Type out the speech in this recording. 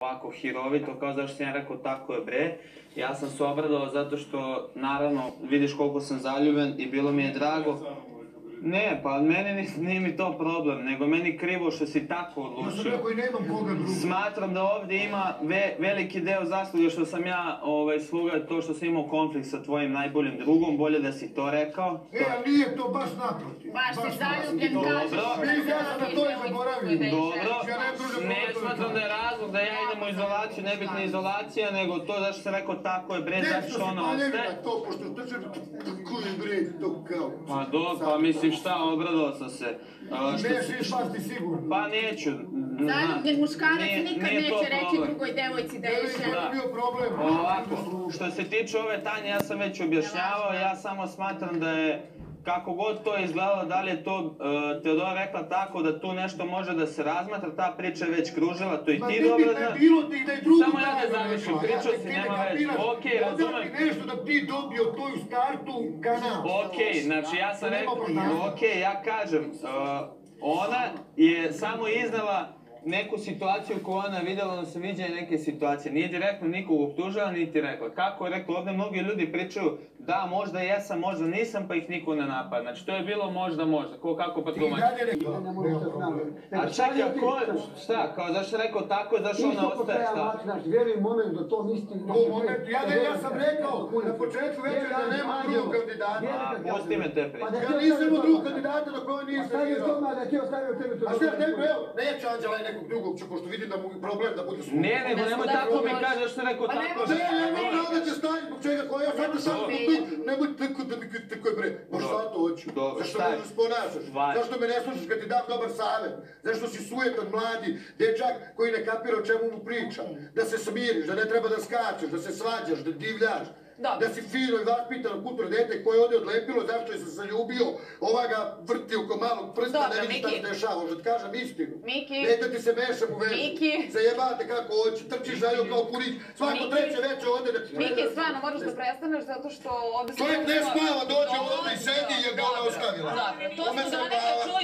ovako hirovito, kao zašto sam ja rekao tako je bre. Ja sam se obradao zato što, naravno, vidiš koliko sam zaljubljen i bilo mi je drago. Ne, pa meni ni- nije mi to problem, nego meni krivo što si tako Ja sam odlučio. rekao i nemam koga drugog. Smatram da ovdje ima ve- veliki deo zasluge što sam ja ovaj, sluga to što sam imao konflikt sa tvojim najboljim drugom, bolje da si to rekao. E, a nije to baš naprotiv. Baš si zaljubljen, Dobro. kažeš. Ja sam na to i zaboravio. Dobro, ne smatram to. da je razlog da ja idem u izolaciju, nebitna izolacija, nego to zašto sam rekao tako je bre, što što si ono pa ne ostaje. na to, pošto držim kako je bre, to kao. Pa do, pa mislim šta, obradao sam se. A, što Nećeš pasti sigurno. Pa neću. Zaljubljen muškarac nije- nikad nije neće reći problem. drugoj devojci da je žena. bio problem. Ovako, što se tiče ove Tanje, ja sam već objašnjavao, ja samo smatram da je kako god to izgledalo, da li je to uh, Teodora rekla tako da tu nešto može da se razmatra, ta priča je već kružila, to i Ma ti dobro znaš. bilo ti da je drugo Samo ja da završim, pričao si, nema. Okej, Ovdje razumem. ti nešto da ti dobio to u startu kanal. Ok, znači ja sam rekao, ok, ja kažem, uh, ona je samo iznala neku situaciju koju ona vidjela, ono se viđa neke situacije. Nije direktno nikog optužila, niti rekla. Kako je rekla, ovdje mnogi ljudi pričaju, da, možda jesam, možda nisam, pa ih niko ne napada. Znači, to je bilo možda, možda. Ko kako pa Ti tumači. dalje rekao. Ne možeš to znam. A čekaj, a ko, šta, kao zašto je rekao tako, zašto ona ostaje, šta? mać, znaš, vjerujem moment da to nisi... U moment, ja, ja sam rekao na početku večera da nema drugog kandidata. A, pusti me te priče. Ja nisam imao drugog kandidata do koje A nisam šta je igrao. to da ti ostavio tebe to? A šta ja tebi, evo, neću Anđela nekog drugog, ću, pošto vidim da mu je problem da bude svoj. Ne, nego nemoj tako mi je rekao Pa ne tako. može. Ne, ne, ne, ne, da će staviti, zbog čega, koja ja sad sam tu, nemoj tako da mi tako je bre, baš zato hoću. Zašto me sponašaš? Zašto me ne slušaš kad ti dam dobar savjet? Zašto si sujetan mladi dečak koji ne kapira o čemu mu priča? Da se smiriš, da ne treba da skačeš, da se svađaš, da divljaš. Dobro. Da si fino i vaspitano kulturno dete koje je ovdje odlepilo, zašto je se zaljubio, ova ga vrti oko malog prsta, Dobro, ne vidi šta Miki. se dešava, možda ti kažem istinu. Miki. Da ti se mešam u vezu. Miki. Zajebate kako hoće, trčiš za njom kao kurić, svako Miki. treće veče ovdje da ti... Miki, stvarno moraš da prestaneš zato što ovdje. Čovjek ne spava, dođe ovdje i sedi jer ga ona dobro, ostavila. Dobro, to smo donekle čuli,